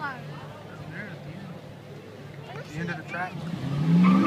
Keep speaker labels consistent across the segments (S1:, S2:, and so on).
S1: at the end. The end of the track.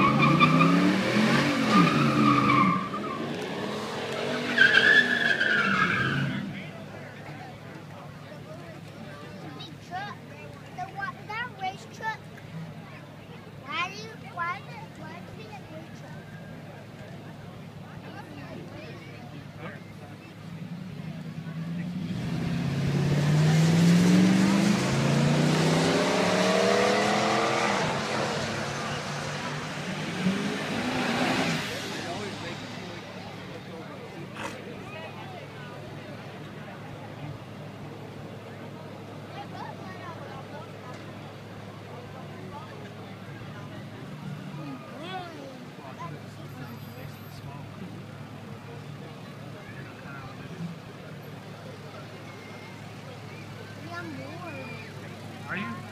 S2: Are you?